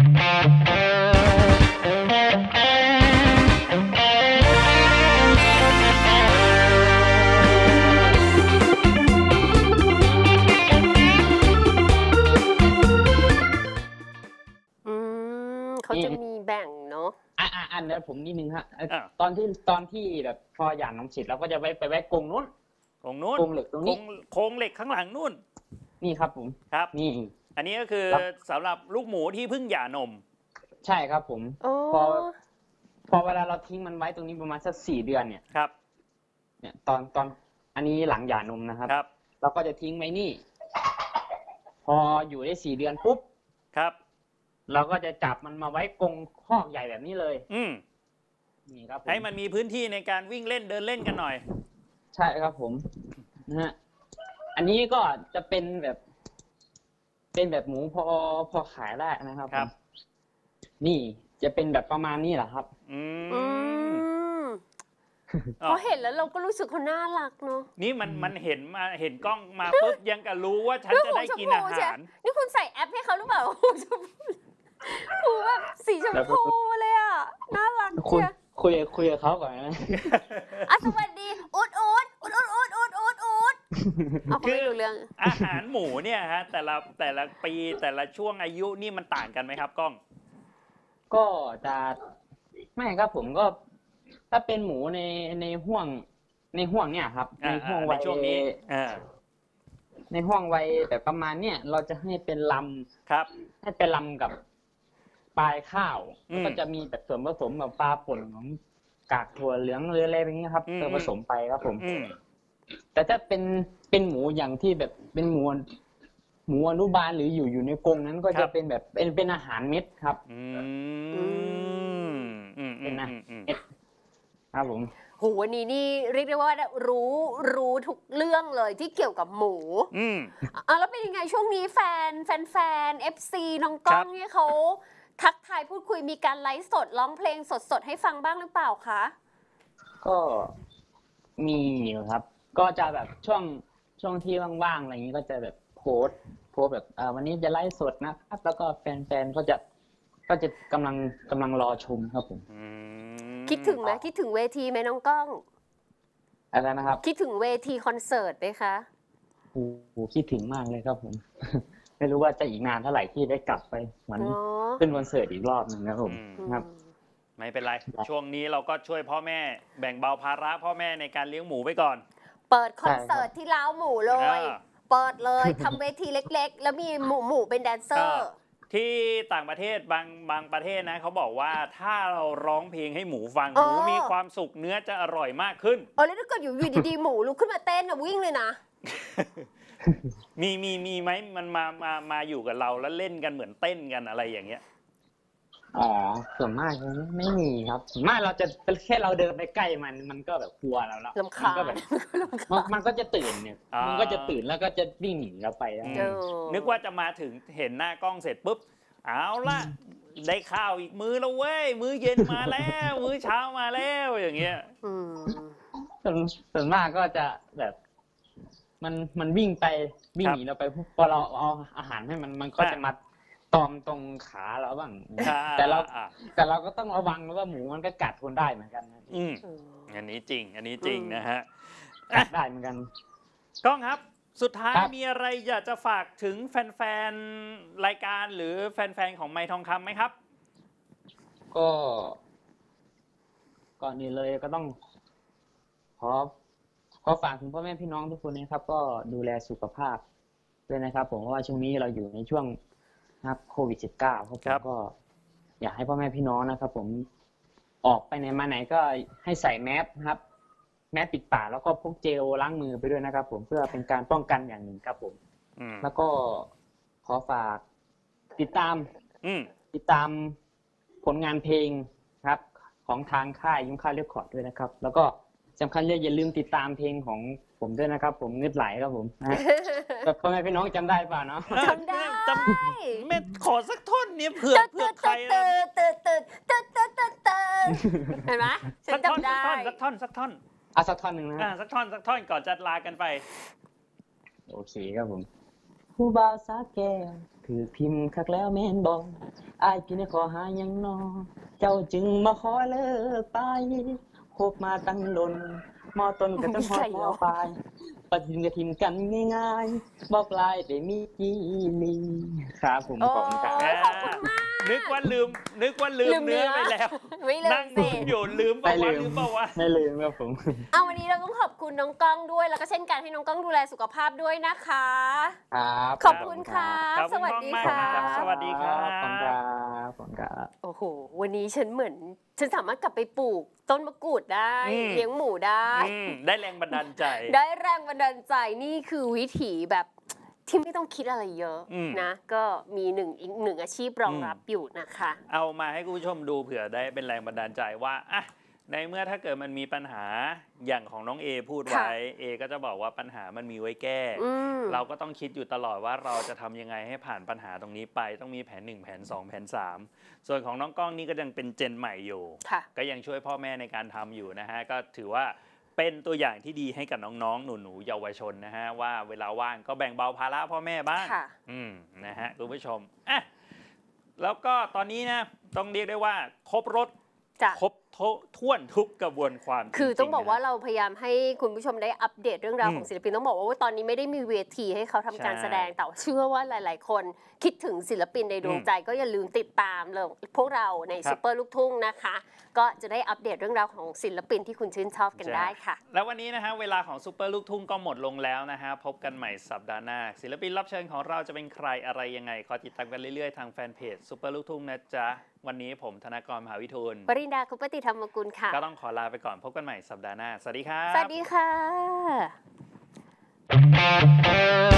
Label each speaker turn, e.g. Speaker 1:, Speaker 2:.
Speaker 1: อืมเขาจะมีแบ่งเนาะ
Speaker 2: อะอะอันเดี๋ยวผมนิดนึงฮะเอ่อ
Speaker 3: อะ
Speaker 2: ตอนที่ตอนที่แบบพอหย่านนมเสร็จเราก็จะไว้ไปไว้กรงนู้น
Speaker 3: ตรงนู้น
Speaker 2: กรงเหล็กตรง
Speaker 3: โคร
Speaker 2: นี้
Speaker 3: งโครงเหล็กข้างหลังนู่น
Speaker 2: นี่ครับผม
Speaker 3: ครับ
Speaker 2: นี่
Speaker 3: อันนี้ก็คือ
Speaker 2: ครับ
Speaker 3: สำหรับลูกหมูที่เพิ่งหย่านม
Speaker 2: ใช่ครับผม
Speaker 1: โอ้
Speaker 2: พอ พอเวลาเราทิ้งมันไว้ตรงนี้ประมาณสักสี่เดือนเนี่ย
Speaker 3: ครับ
Speaker 2: เนี่ยตอนตอนอันนี้หลังหย่านมนะครับ
Speaker 3: ครับ
Speaker 2: เราก็จะทิ้งไว้นี่ พออยู่ได้สี่เดือนปุ๊บ
Speaker 3: ครับ
Speaker 2: เราก็จะจับมันมาไว้กรงคอกใหญ่แบบนี้เลย
Speaker 3: อืม
Speaker 2: นี่ครับผม
Speaker 3: ให้มันมีพื้นที่ในการวิ่งเล่นเดินเล่นกันหน่อย
Speaker 2: ใช่ครับผมนะฮะอันนี้ก็จะเป็นแบบ เป็นแบบหมูพอพอขายได้นะครับ
Speaker 3: ครับ
Speaker 2: ผมนี่จะเป็นแบบประมาณนี้แหละครับ
Speaker 3: อื
Speaker 1: อื
Speaker 3: ม
Speaker 1: ม
Speaker 3: อ๋อ
Speaker 1: พอเห็นแล้วเราก็รู้สึกเขาน่ารักเนาะ
Speaker 3: นี่มันมันเห็นมาเห็นกล้องมาปุ๊บยังกับรู้ว่าฉันจะได้กินอาหาร
Speaker 1: นี่คุณใส่แอปให้เขาหรือเปล่าหูชมพูหูแบบสีชมพูเลยอะ น่ารัก
Speaker 2: คุย
Speaker 1: เชีย
Speaker 2: คุยคุยกับเขาก่อนนะ
Speaker 1: อะสวัสดีอุดอุดอุดอุดอุดอุดอุดอุด เอาเขาไม่รู้เรื่อง
Speaker 3: อาหารหมูเนี่ยฮะแต่ละแต่ละปีแต่ละช่วงอายุนี่มันต่างกันไหมครับกล้อง
Speaker 2: ก็จะไม่ครับผมก็ ถ้าเป็นหมูในในห่วง ในห่วงเนี่ยครับ ใน
Speaker 3: อ่า
Speaker 2: ห่วง
Speaker 3: ใน
Speaker 2: วัย
Speaker 3: ช่วงนี้ อ่า
Speaker 2: ในห่วงวัยแบบประมาณเนี่ยเราจะให้เป็นลำ
Speaker 3: ครับ
Speaker 2: ให้เป็นลำกับปลายข้าว
Speaker 3: อืม
Speaker 2: แล้วก็จะมีแบบส่วนผสมแบบปลาป่นของกากถั่วเหลืองหรืออะไรแบบนี้ครับ
Speaker 3: อืม
Speaker 2: เติมผสมไปครับผม
Speaker 3: อืม
Speaker 2: แต่ถ้าเป็นเป็นหมูอย่างที่แบบเป็นหมูหมูอนุบาลหรืออยู่อยู่ในกรงนั้นก็
Speaker 3: ครั
Speaker 2: จะ
Speaker 3: บ
Speaker 2: เป็นแบบเป็นเป็นอาหารเม็ดครับ
Speaker 3: อืมอืม
Speaker 2: เป็นนะ
Speaker 3: อืมอืม
Speaker 2: ครับผม
Speaker 1: โหวันนี้นี่เรียกได้ว่ารู้รู้ทุกเรื่องเลยที่เกี่ยวกับหมู
Speaker 3: อืม
Speaker 1: อะแล้วเป็นยังไงช่วงนี้แฟนแฟนแฟน FC น้องก้อง
Speaker 3: ครับ
Speaker 1: เนี่ยเขาทักทายพูดคุยมีการไลฟ์สดร้องเพลงสดๆ ให้ฟังบ้างหรือเปล่าคะ
Speaker 2: ก็มีอยู่ครับ ก็จะแบบช่วงช่วงที่ว่างๆอะไรอย่างนี้ก็จะแบบโพสต์โพสต์แบบอ่าวันนี้จะไลฟ์สดนะครับแล้วก็แฟนๆก็จะก็จะกำลังกำลังรอชมครับผม
Speaker 3: อืม
Speaker 1: คิดถึงไหมคิดถึงเวทีไหมน้องก้อง
Speaker 2: อะไรนะครับ
Speaker 1: คิดถึงเวทีคอนเสิร์ตไหมคะ
Speaker 2: โอ้โหคิดถึงมากเลยครับผม ไม่รู้ว่าจะอีกนานเท่าไหร่ที่ได้กลับไปเหมือน
Speaker 1: เนาะ
Speaker 2: ขึ้นคอนเสิร์ตอีกรอบหนึ่งนะครับผม
Speaker 3: อืม
Speaker 2: ครับ
Speaker 3: ไม่เป็นไร
Speaker 2: ครับ
Speaker 3: ช่วงนี้เราก็ช่วยพ่อแม่แบ่งเบาภาระพ่อแม่ในการเลี้ยงหมูไปก่อน
Speaker 1: เปิดคอนเสิร์ตที่ล้าวหมูเลย
Speaker 3: อ่า
Speaker 1: เปิดเลยทำเวทีเล็ก ๆ แล้วมีหมูหมูเป็นแดนเซอร์
Speaker 3: ที่ต่างประเทศบางบางประเทศนะเขาบอกว่าถ้าเราร้องเพลงให้หมูฟัง
Speaker 1: อ๋
Speaker 3: ห
Speaker 1: อ
Speaker 3: มูมีความสุขเนื้อจะอร่อยมากขึ้น
Speaker 1: เออแล้วถ้าเกิดอยู่อยู่ดีๆหมูลุกขึ้นมาเต้นนะวิ่งเลยนะ
Speaker 3: มีมีมีไหมมันมามามาอยู่กับเราแล้วเล่นกันเหมือนเต้นกันอะไรอย่างเงี้ย
Speaker 2: อ๋อส่วนมากไม่มีครับส่วนมากเราจะแค่เราเดินไปใกล้มันมันก็แบบกลัวเราแล้ว
Speaker 1: ลำคาญ
Speaker 2: มันก็แบบมันมันก็จะตื่นเนี่ย
Speaker 3: อ่ามั
Speaker 2: มันก็จะตื่นแล้วก็จะวิ่งหนีเราไปแล้ว
Speaker 3: อืม
Speaker 1: เออ
Speaker 3: นึกว่าจะมาถึงเห็นหน้ากล้องเสร็จปุ๊บ เอาละได้ข้าวอีกมื้อแล้วเว้ย มื้อเย็นมาแล้ว มื้อเช้ามาแล้วอย่างเงี้ย
Speaker 1: อืม
Speaker 2: ส่วนส่วนมากก็จะแบบ มันมันวิ่งไปวิ่ง
Speaker 3: ครับ
Speaker 2: หนีเราไปพอเราเอาอาหารให้มันมันก็
Speaker 3: อะ
Speaker 2: จะมา ตอมตรงขาเราบ้าง
Speaker 3: อ่
Speaker 2: แต่เรา
Speaker 3: อ่
Speaker 2: แต่เราก็ต้องระวังนะว่าหมูมันก็กัดคนได้เหมือนกันนะ
Speaker 3: อืม
Speaker 1: อืม
Speaker 3: อันนี้จริง อันนี้จริง
Speaker 1: อืม
Speaker 3: นะฮะ
Speaker 2: กัดได้เหมือนกัน
Speaker 3: กล้องครับสุดท้าย
Speaker 2: ครับ
Speaker 3: มีอะไรอยากจะฝากถึงแฟนๆรายการหรือแฟนๆของไม้ทองคำไหมครับ
Speaker 2: ก็ก่อนอื่นเลยก็ต้องขอขอฝากถึงพ่อแม่พี่น้องทุกคนนะครับ ก็ดูแลสุขภาพด้วยนะครับ ผมเพราะว่าช่วงนี้เราอยู่ในช่วง นะครับโควิด -19 ครับผ
Speaker 3: ครั
Speaker 2: ม
Speaker 3: บ
Speaker 2: ก็ อยากให้พ่อแม่พี่น้องนะครับผมออกไปไหนมาไหนก็ให้ใส่แมสนะครับ แมสปิดปากแล้วก็พกเจลล้างมือไปด้วยนะครับ ผมเพื่อเป็นการป้องกันอย่างหนึ่งครับผม
Speaker 3: อืม
Speaker 2: แล้วก็ขอฝากติดตาม
Speaker 3: อืม
Speaker 2: ติดตามผลงานเพลงครับ ของทางค่ายยุ้งค่ายเรคคอร์ดด้วยนะครับ แล้วก็สำคัญเลยอย่าลืมติดตามเพลงของ ผมด้วยนะครับ ผมเงืดไหลครับผมนะฮะแบบพ่อแม่พี่น้องจำได้เปล่าเนาะ
Speaker 1: จำได้
Speaker 3: จำแม่ขอสักท่อนเนี่ยเผื่อ
Speaker 1: ตึ๊ด
Speaker 3: เผื่
Speaker 1: ตึ๊
Speaker 3: อ
Speaker 1: ด
Speaker 3: ใคร
Speaker 1: ตึ๊
Speaker 3: นะ
Speaker 1: ดตึ๊ดตึ๊ดตึ๊ดตึ๊ดตึ๊ดตึ๊ดเห็นไหมฉั
Speaker 3: สั
Speaker 1: น
Speaker 3: กท่อน
Speaker 1: จำได้
Speaker 3: สักท่อนสักท่อน
Speaker 2: เอาสักท่อนหนึ่งนะ
Speaker 3: อ่า
Speaker 2: ฮะ
Speaker 3: สักท่อนสักท่อนก่อนจะลากันไป
Speaker 2: โอเคครับผม ผู้บ่าวสาแก้วถึถือพิมพ์คักแล้วแม่นบอกอายพี่ในขอหาหยังนอ เจ้าจึงมาขอเลิกไปคบมาตั้งดน มอต้นกันจนฮอดมอปลาย ปฏิทินกระทินกันง่ายๆบอกลายได้มีกี่ลีครับผม
Speaker 1: โอ้
Speaker 2: ขอบคุณครับ
Speaker 1: ยขอบคุณมาก
Speaker 3: นึกว่าลืม นึกว่าลื
Speaker 1: ลื
Speaker 3: ม
Speaker 1: ม
Speaker 3: เนื้อ
Speaker 1: เนื้อ
Speaker 3: ไปแล้ว
Speaker 1: ไม่ลื
Speaker 3: นั่
Speaker 1: ม
Speaker 3: ง
Speaker 1: สิ
Speaker 3: ดูอยู่ลืมเปล่าวะ
Speaker 2: ไม่ลืม
Speaker 3: ลืมเปล่าวะ
Speaker 2: ไม่ลืมครับผม
Speaker 1: เอาวันนี้เราต้องขอบคุณน้องก้องด้วย แล้วก็เช่นกันให้น้องก้องดูแลสุขภาพด้วยนะคะ
Speaker 2: ครับ
Speaker 1: ขอบคุณค่ะ
Speaker 3: ขอบ
Speaker 1: ส
Speaker 3: คุณ
Speaker 1: วัส
Speaker 3: มาก
Speaker 1: ดี
Speaker 3: มาก
Speaker 1: ค่ะ
Speaker 3: ครับสวัสดี ครับ
Speaker 2: ขอบคุณครับขอบคุณครับ
Speaker 1: โอ้โห วันนี้ฉันเหมือน ฉันสามารถกลับไปปลูกต้นมะกรูดได้
Speaker 3: อืม
Speaker 1: เลี้ยงหมูได้
Speaker 3: อืมได้แรงบันดาลใจ
Speaker 1: ได้แรงบันดาลใจนี่คือวิถีแบบที่ไม่ต้องคิดอะไรเยอะ
Speaker 3: อืม
Speaker 1: นะ ก็มีหนึ่งอีกหนึ่งอาชีพรอง
Speaker 3: อืม
Speaker 1: รับอยู่นะคะ
Speaker 3: เอามาให้คุณผู้ชมดูเผื่อได้เป็นแรงบันดาลใจว่าอะในเมื่อถ้าเกิดมันมีปัญหาอย่างของน้องเอพูดไว้เอก็จะบอกว่าปัญหามันมีไว้แก้
Speaker 1: อืม
Speaker 3: เราก็ต้องคิดอยู่ตลอดว่าเราจะทำยังไงให้ผ่านปัญหาตรงนี้ไป ต้องมีแผน 1 แผน 2 แผน 3 ส่วนของน้องกล้องนี่ก็ยังเป็นเจนใหม่อยู่
Speaker 1: ค่ะ
Speaker 3: ก็ยังช่วยพ่อแม่ในการทำอยู่นะฮะ ก็ถือว่า เป็นตัวอย่างที่ดีให้กับน้องๆ หนูๆ เยาวชนนะฮะ ว่าเวลาว่างก็แบ่งเบาภาระพ่อแม่บ้าง
Speaker 1: ค่ะ
Speaker 3: อืมนะฮะคุณผู้ชมอะแล้วก็ตอนนี้นะต้องเรียกได้ว่า ครบรถ
Speaker 1: จ้ะ
Speaker 3: ครบ ถ้วนทุกกระบวนความ
Speaker 1: คือต้อง
Speaker 3: จริๆ
Speaker 1: บอกว่า
Speaker 3: นะ
Speaker 1: เราพยายามให้คุณผู้ชมได้อัปเดตเรื่องราว
Speaker 3: อืม
Speaker 1: ของศิลปินต้องบอกว่าตอนนี้ไม่ได้มีเวทีให้เขาทำการ
Speaker 3: ใช่
Speaker 1: แสดงแต่ว่าเชื่อว่าหลาย ๆ คนคิดถึงศิลปินในดวง
Speaker 3: อืม
Speaker 1: ใจ ก็อย่าลืมติดตามเลยพวกเราใน
Speaker 3: ครับ
Speaker 1: ซูเปอร์ลูกทุ่งนะคะ ก็จะได้อัปเดตเรื่องราวของศิลปินที่คุณชื่นชอบกัน
Speaker 3: ใช่
Speaker 1: ได้ค่ะ
Speaker 3: แล้ววันนี้นะฮะเวลาของซูเปอร์ลูกทุ่งก็หมดลงแล้วนะฮะพบกันใหม่สัปดาห์หน้าศิลปินรับเชิญของเราจะเป็นใครอะไรยังไงขอติดตามกันเรื่อย ๆ ทางแฟนเพจซูเปอร์ลูกทุ่งนะจ๊ะวันนี้ผมธนากรมหาวิทูล
Speaker 1: ปรินดาคุปติธรรมกุลค่ะ
Speaker 3: ก็ต้องขอลาไปก่อนพบกันใหม่สัปดาห์หน้า สวัสดีครับ
Speaker 1: สวัสดีค่ะ